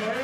con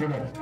Uno,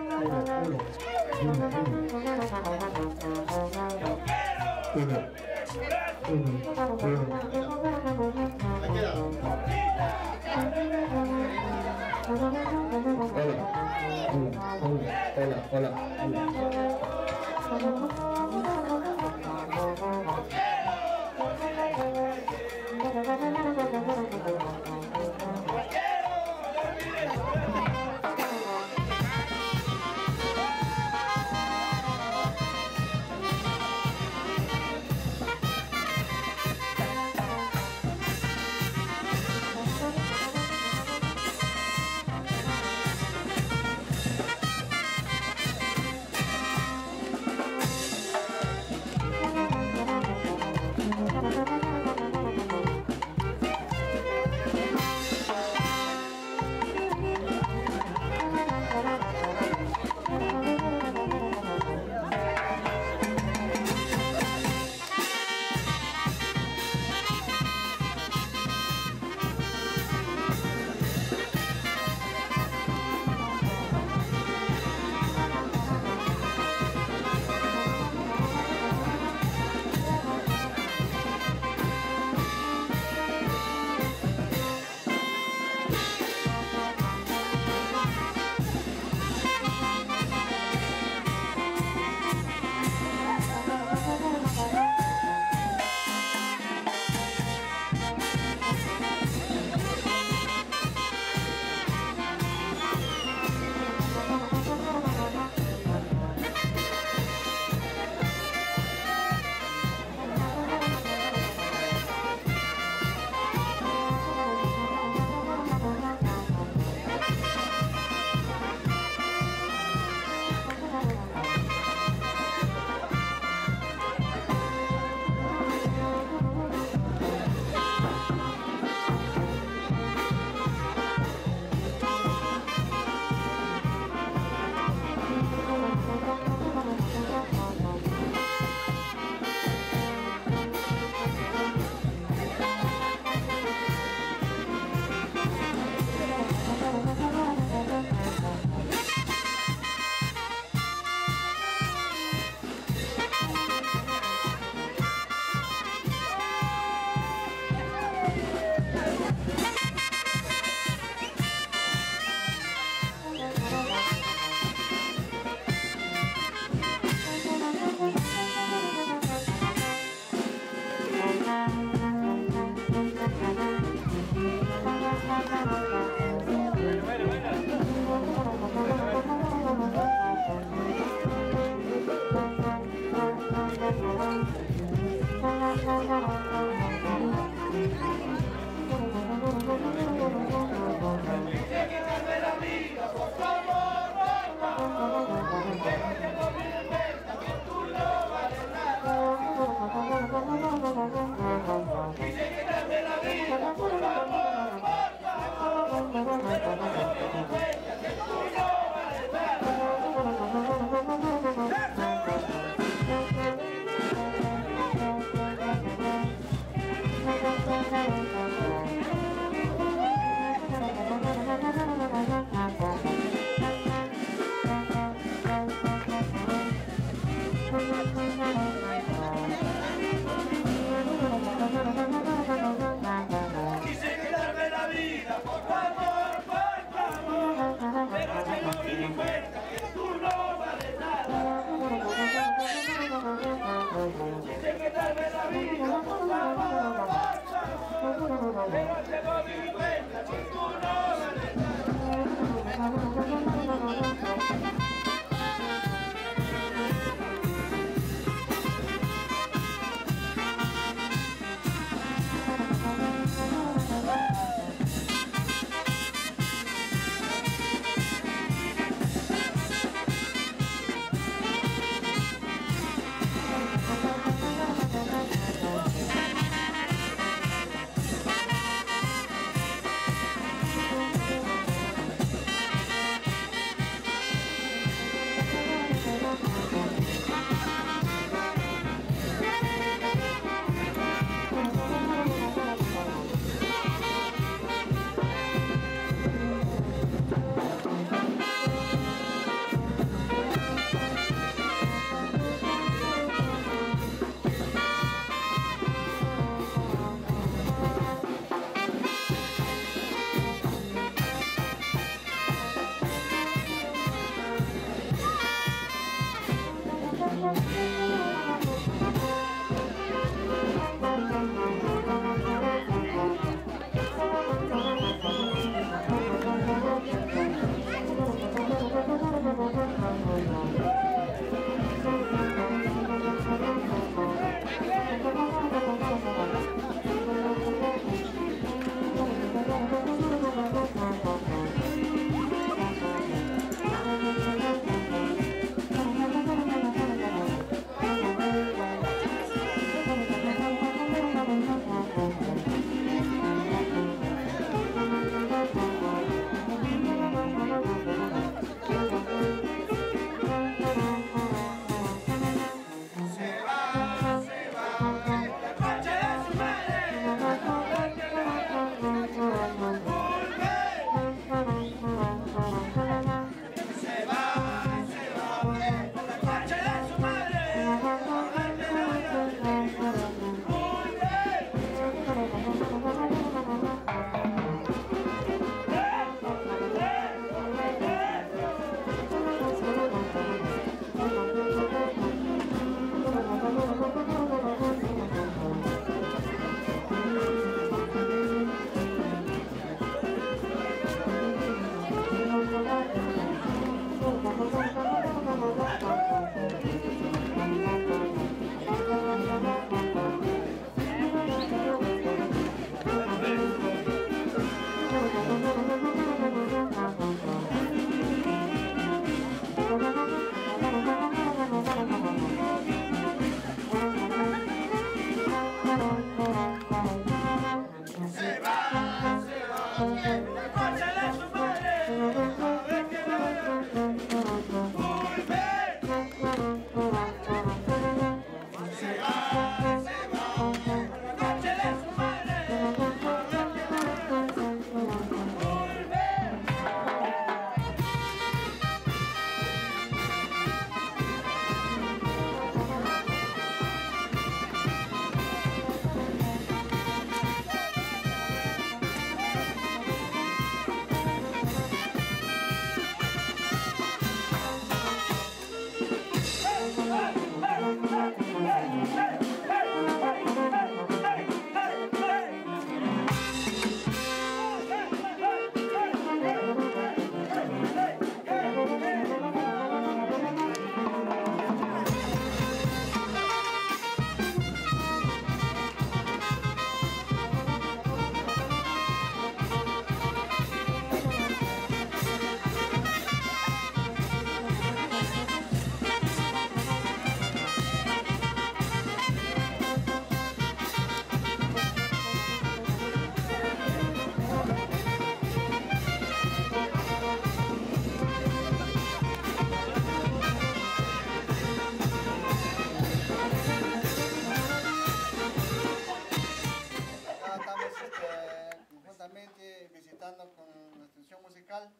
con la institución musical.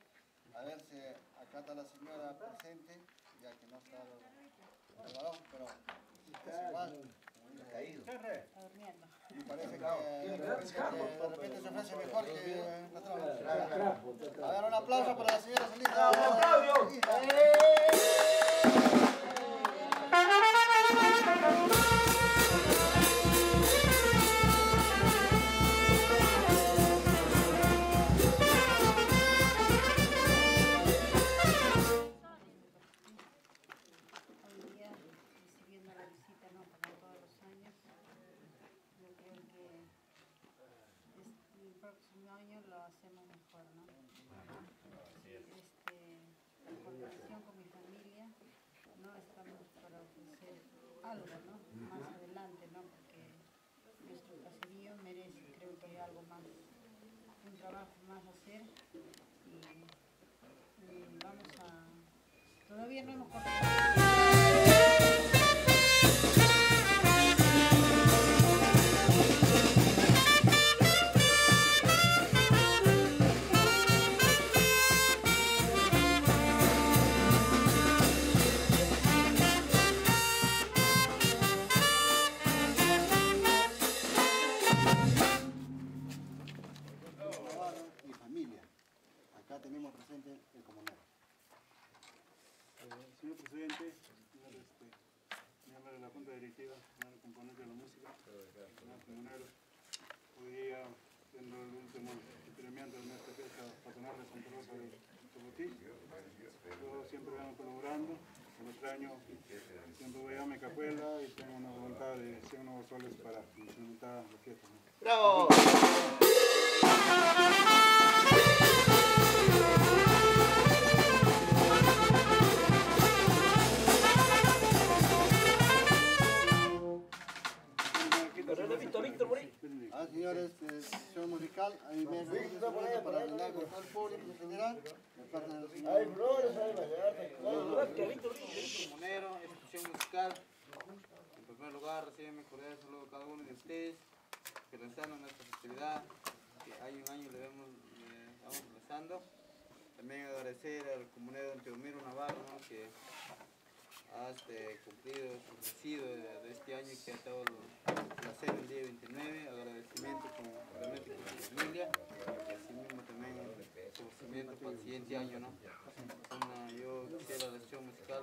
A ver si acá está la señora presente, ya que no está el, varón, pero es igual. Me parece que de repente, se ofrece mejor que. A ver, un aplauso para la señora Celita. Hoy todavía no hemos. Para implementar la fiesta. ¿no? Ah, señores, sesión musical, ahí me para brindar con el público en general, de los señores. Monero, institución musical. En primer lugar, reciben mi cordial saludo a cada uno de ustedes, que lanzando nuestra festividad, que año en año le vemos, eh, vamos lanzando. También agradecer al comunero don Teomiro Navarro, que ha este, cumplido su ofrecido de, este año que ha estado la sede el día 29. Agradecimiento con, realmente con su familia y asimismo también su ofrecimiento para el siguiente año. ¿no? Yo quisiera la sesión musical.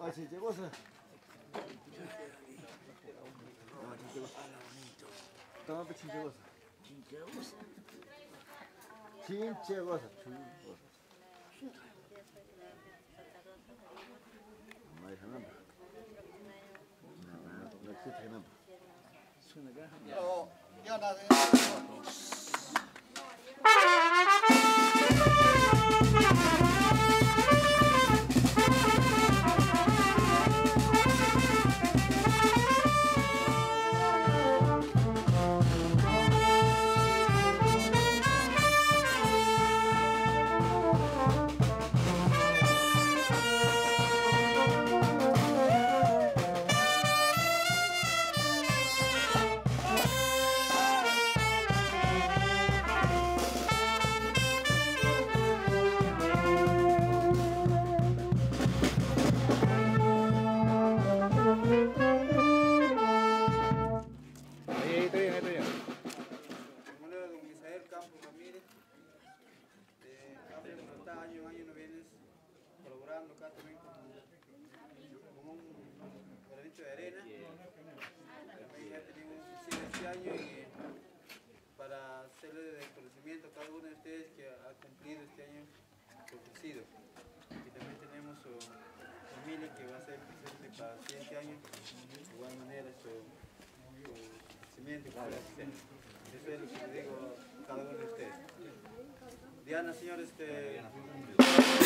Ay, 结果 llegó ese. No, si llegó ese. Toma, pues, si Yeah.